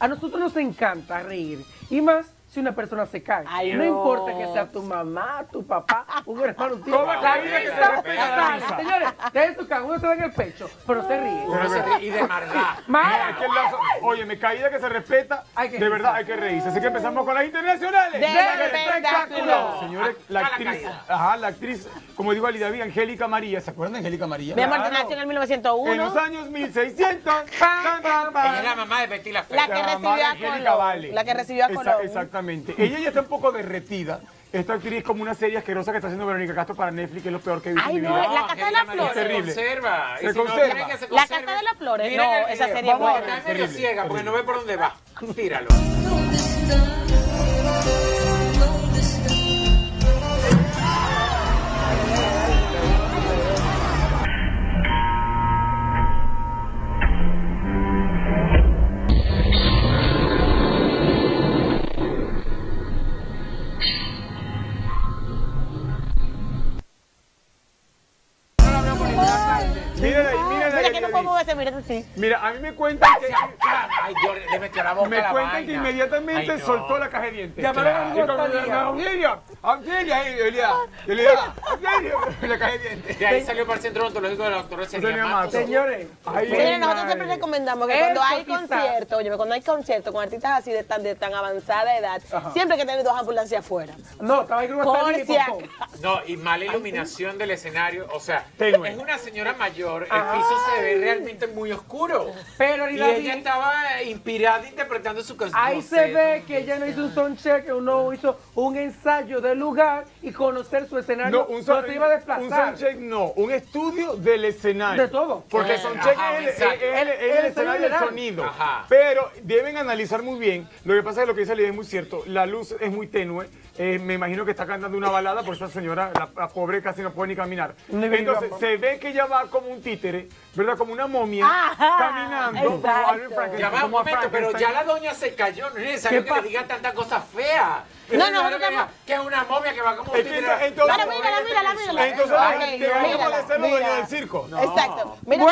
A nosotros nos encanta reír. Y más si una persona se cae. Ay, no, no. importa que sea tu mamá, tu papá, un hermano, un tío. Toma, La vida que sale. risa. Señores, de su cago, uno se da en el pecho, pero se ríe. Uno se ríe y de maldad. Mala. Es que el lazo- Oye, me caída que se respeta, Hay que de verdad hay que reírse. Así que empezamos con las internacionales. Del espectáculo. Señores, la actriz, ajá, la actriz, como digo Ali David, Angélica María, ¿se acuerdan de Angélica María? Mi amor, nació en el En 1901. los años 1600. pam, pam, pam. Ella es la mamá de Betty la. La que recibió de a Angélica Colón. Vale. La que recibió a Esa- Colón. Exactamente. Ella ya está un poco derretida. Esta actriz es como una serie asquerosa que está haciendo Verónica Castro para Netflix, que es lo peor que he visto Ay, en mi no, vida. La Casa de las Flores. Se Terrible. conserva. Se si conserva. que se La conserve, Casa de las Flores. miren No, esa serie es buena. Está medio ciega porque no ve por dónde va. Tíralo. Miren ahí, miren ahí. Mira que no podemos verse, mira así. Mira, a mí me cuentan que... Ay, Dios, le metió la boca a Me la cuentan vaina. que inmediatamente Ay, no. soltó la caja de dientes. Llamaron a ahí, Elia, Elia, Angelia, la caja de dientes. De ahí salió para el centro odontológico de la doctora Celia mato. Señores, Señores, nosotros siempre recomendamos que cuando hay concierto, oye, cuando hay concierto con artistas así de tan, de tan avanzada edad, siempre que tener dos ambulancias afuera. no, estaba ahí con. No, y mala iluminación del escenario. O sea, Tenue. es una señora mayor. El piso se ve realmente muy oscuro. Pero Y ella estaba inspirada interpretando su canción. Ahí No se sé, ve que ella no hizo un soundcheck, uno hizo un ensayo del lugar y conocer su escenario. No, un, son- se iba a un desplazar. soundcheck no, un estudio del escenario. De todo. Porque Eh, soundcheck es, el- el, es el El- el escenario del sonido. Ajá. Pero deben analizar muy bien. Lo que pasa es que lo que dice Lidia es muy cierto. La luz es muy tenue. Eh, me imagino que está cantando una balada, por esa señora, la, la pobre, casi no puede ni caminar. Entonces se ve que ella va como un títere, ¿verdad? Como una momia, Ajá, caminando. como Frankenstein, Ya va un momento, pero Frankenstein. ya la doña se cayó. No es necesario ¿Qué que le pasa? diga tanta cosa fea. No, no, no, que, no. que es una momia que va como que tigre. entonces- mírala, mírala, mírala. Entonces, le vamos a mira. del circo. Exacto. Mira